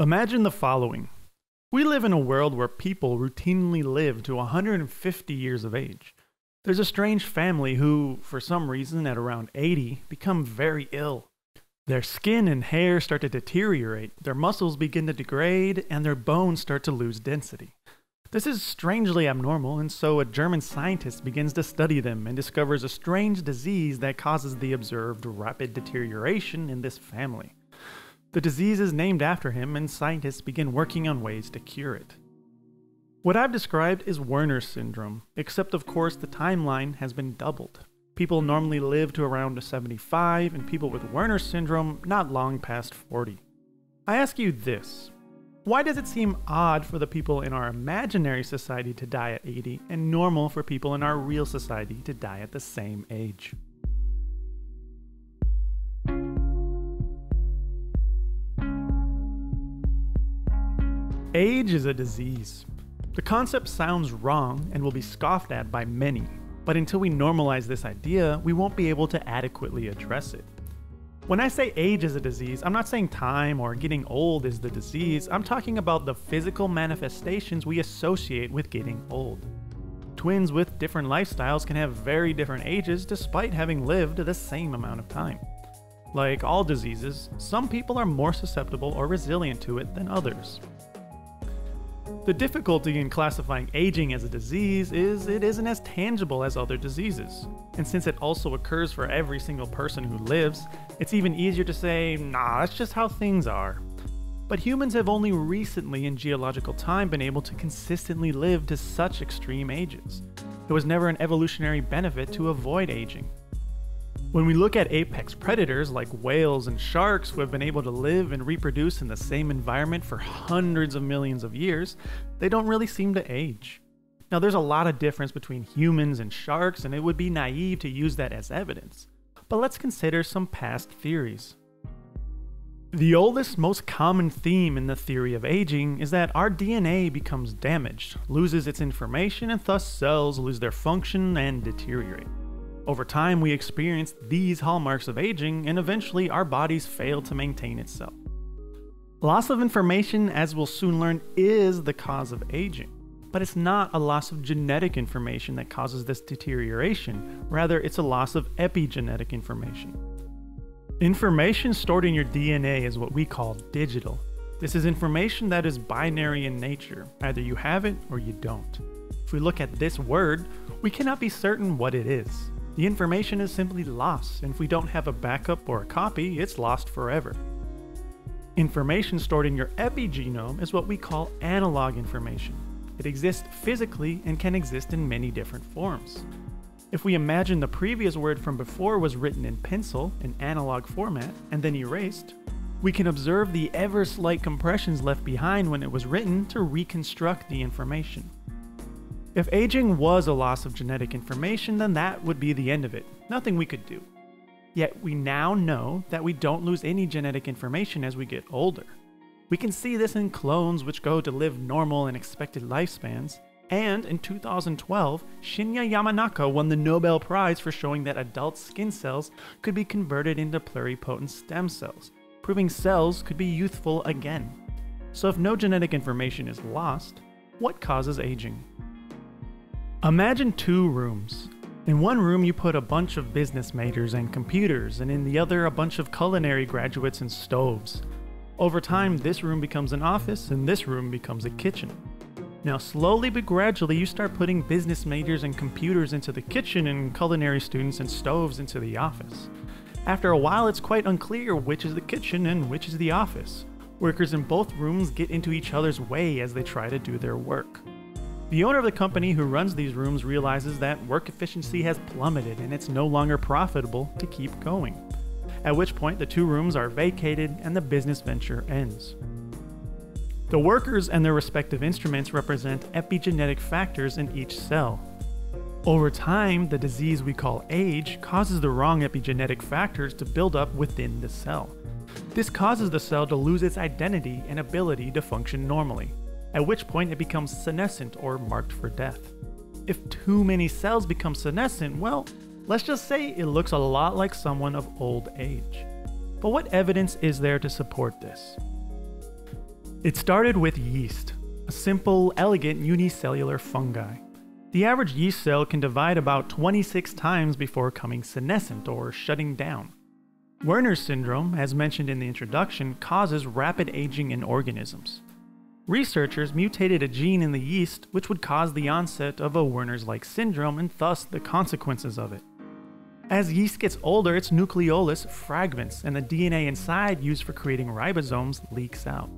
Imagine the following. We live in a world where people routinely live to 150 years of age. There's a strange family who, for some reason, at around 80, become very ill. Their skin and hair start to deteriorate, their muscles begin to degrade, and their bones start to lose density. This is strangely abnormal, and so a German scientist begins to study them and discovers a strange disease that causes the observed rapid deterioration in this family. The disease is named after him, and scientists begin working on ways to cure it. What I've described is Werner syndrome, except of course the timeline has been doubled. People normally live to around 75, and people with Werner syndrome not long past 40. I ask you this why does it seem odd for the people in our imaginary society to die at 80 and normal for people in our real society to die at the same age? Age is a disease. The concept sounds wrong and will be scoffed at by many, but until we normalize this idea, we won't be able to adequately address it. When I say age is a disease, I'm not saying time or getting old is the disease, I'm talking about the physical manifestations we associate with getting old. Twins with different lifestyles can have very different ages despite having lived the same amount of time. Like all diseases, some people are more susceptible or resilient to it than others. The difficulty in classifying aging as a disease is it isn't as tangible as other diseases. And since it also occurs for every single person who lives, it's even easier to say, nah, that's just how things are. But humans have only recently in geological time been able to consistently live to such extreme ages. There was never an evolutionary benefit to avoid aging. When we look at apex predators like whales and sharks who have been able to live and reproduce in the same environment for hundreds of millions of years, they don't really seem to age. Now, there's a lot of difference between humans and sharks, and it would be naive to use that as evidence. But let's consider some past theories. The oldest, most common theme in the theory of aging is that our DNA becomes damaged, loses its information, and thus cells lose their function and deteriorate. Over time, we experience these hallmarks of aging, and eventually our bodies fail to maintain itself. Loss of information, as we'll soon learn, is the cause of aging. But it's not a loss of genetic information that causes this deterioration, rather, it's a loss of epigenetic information. Information stored in your DNA is what we call digital. This is information that is binary in nature, either you have it or you don't. If we look at this word, we cannot be certain what it is. The information is simply lost, and if we don't have a backup or a copy, it's lost forever. Information stored in your epigenome is what we call analog information. It exists physically and can exist in many different forms. If we imagine the previous word from before was written in pencil, in analog format, and then erased, we can observe the ever slight compressions left behind when it was written to reconstruct the information. If aging was a loss of genetic information, then that would be the end of it. Nothing we could do. Yet we now know that we don't lose any genetic information as we get older. We can see this in clones which go to live normal and expected lifespans. And in 2012, Shinya Yamanaka won the Nobel Prize for showing that adult skin cells could be converted into pluripotent stem cells, proving cells could be youthful again. So if no genetic information is lost, what causes aging? Imagine two rooms. In one room, you put a bunch of business majors and computers, and in the other, a bunch of culinary graduates and stoves. Over time, this room becomes an office, and this room becomes a kitchen. Now, slowly but gradually, you start putting business majors and computers into the kitchen, and culinary students and stoves into the office. After a while, it's quite unclear which is the kitchen and which is the office. Workers in both rooms get into each other's way as they try to do their work. The owner of the company who runs these rooms realizes that work efficiency has plummeted and it's no longer profitable to keep going. At which point, the two rooms are vacated and the business venture ends. The workers and their respective instruments represent epigenetic factors in each cell. Over time, the disease we call age causes the wrong epigenetic factors to build up within the cell. This causes the cell to lose its identity and ability to function normally at which point it becomes senescent or marked for death. If too many cells become senescent, well, let's just say it looks a lot like someone of old age. But what evidence is there to support this? It started with yeast, a simple, elegant unicellular fungi. The average yeast cell can divide about 26 times before coming senescent or shutting down. Werner's syndrome, as mentioned in the introduction, causes rapid aging in organisms. Researchers mutated a gene in the yeast which would cause the onset of a Werner's like syndrome and thus the consequences of it. As yeast gets older, its nucleolus fragments and the DNA inside used for creating ribosomes leaks out.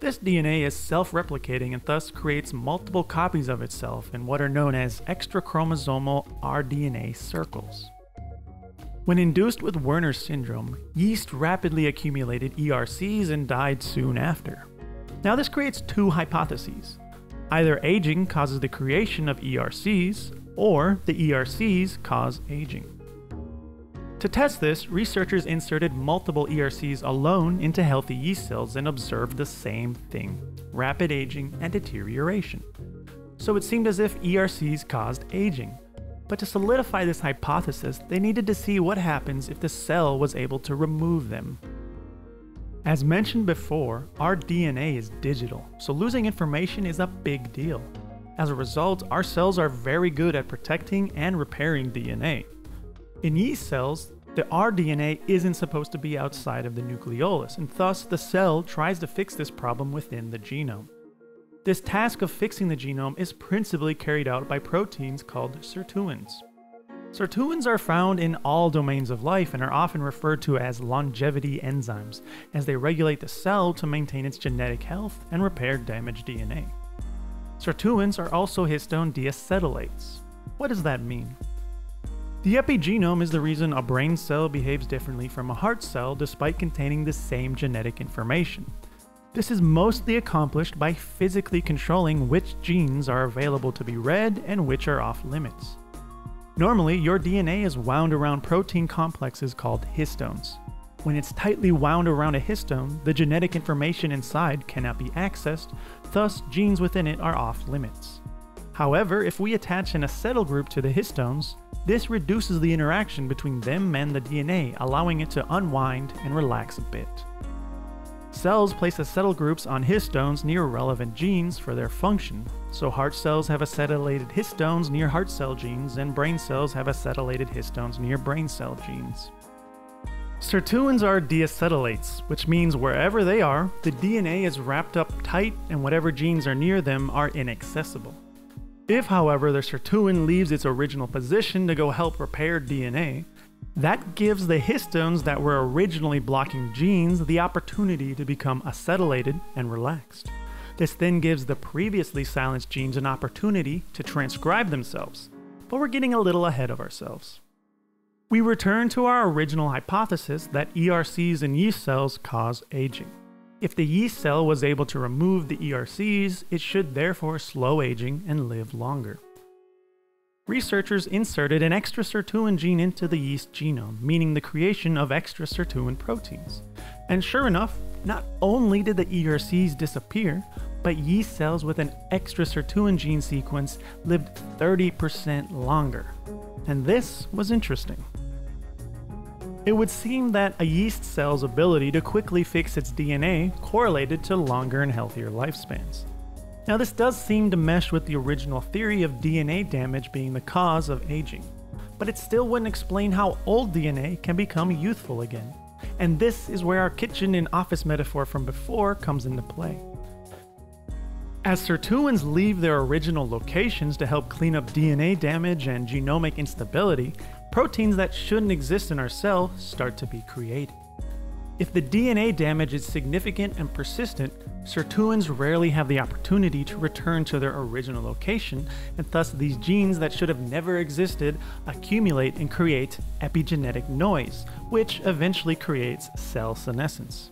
This DNA is self replicating and thus creates multiple copies of itself in what are known as extrachromosomal rDNA circles. When induced with Werner's syndrome, yeast rapidly accumulated ERCs and died soon after. Now, this creates two hypotheses. Either aging causes the creation of ERCs, or the ERCs cause aging. To test this, researchers inserted multiple ERCs alone into healthy yeast cells and observed the same thing rapid aging and deterioration. So it seemed as if ERCs caused aging. But to solidify this hypothesis, they needed to see what happens if the cell was able to remove them. As mentioned before, our DNA is digital, so losing information is a big deal. As a result, our cells are very good at protecting and repairing DNA. In yeast cells, the rDNA isn't supposed to be outside of the nucleolus, and thus the cell tries to fix this problem within the genome. This task of fixing the genome is principally carried out by proteins called sirtuins. Sirtuins are found in all domains of life and are often referred to as longevity enzymes, as they regulate the cell to maintain its genetic health and repair damaged DNA. Sirtuins are also histone deacetylates. What does that mean? The epigenome is the reason a brain cell behaves differently from a heart cell despite containing the same genetic information. This is mostly accomplished by physically controlling which genes are available to be read and which are off limits. Normally, your DNA is wound around protein complexes called histones. When it's tightly wound around a histone, the genetic information inside cannot be accessed, thus, genes within it are off limits. However, if we attach an acetyl group to the histones, this reduces the interaction between them and the DNA, allowing it to unwind and relax a bit. Cells place acetyl groups on histones near relevant genes for their function, so heart cells have acetylated histones near heart cell genes, and brain cells have acetylated histones near brain cell genes. Sirtuins are deacetylates, which means wherever they are, the DNA is wrapped up tight and whatever genes are near them are inaccessible. If, however, the sirtuin leaves its original position to go help repair DNA, that gives the histones that were originally blocking genes the opportunity to become acetylated and relaxed. This then gives the previously silenced genes an opportunity to transcribe themselves. But we're getting a little ahead of ourselves. We return to our original hypothesis that ERCs in yeast cells cause aging. If the yeast cell was able to remove the ERCs, it should therefore slow aging and live longer. Researchers inserted an extra sirtuin gene into the yeast genome, meaning the creation of extra sirtuin proteins. And sure enough, not only did the ERCs disappear, but yeast cells with an extra sirtuin gene sequence lived 30% longer. And this was interesting. It would seem that a yeast cell's ability to quickly fix its DNA correlated to longer and healthier lifespans. Now, this does seem to mesh with the original theory of DNA damage being the cause of aging, but it still wouldn't explain how old DNA can become youthful again. And this is where our kitchen and office metaphor from before comes into play. As sirtuins leave their original locations to help clean up DNA damage and genomic instability, proteins that shouldn't exist in our cell start to be created. If the DNA damage is significant and persistent, sirtuins rarely have the opportunity to return to their original location, and thus these genes that should have never existed accumulate and create epigenetic noise, which eventually creates cell senescence.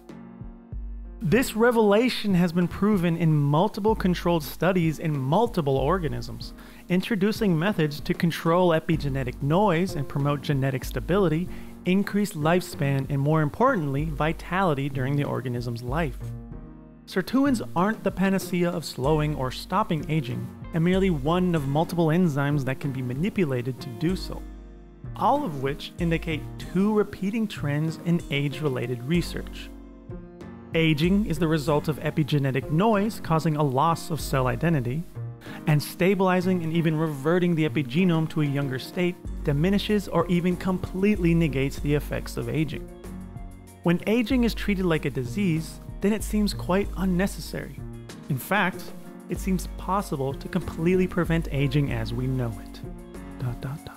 This revelation has been proven in multiple controlled studies in multiple organisms. Introducing methods to control epigenetic noise and promote genetic stability increase lifespan and, more importantly, vitality during the organism's life. Sirtuins aren't the panacea of slowing or stopping aging, and merely one of multiple enzymes that can be manipulated to do so. All of which indicate two repeating trends in age related research. Aging is the result of epigenetic noise causing a loss of cell identity, and stabilizing and even reverting the epigenome to a younger state diminishes or even completely negates the effects of aging. When aging is treated like a disease, then it seems quite unnecessary. In fact, it seems possible to completely prevent aging as we know it. Dot, dot, dot.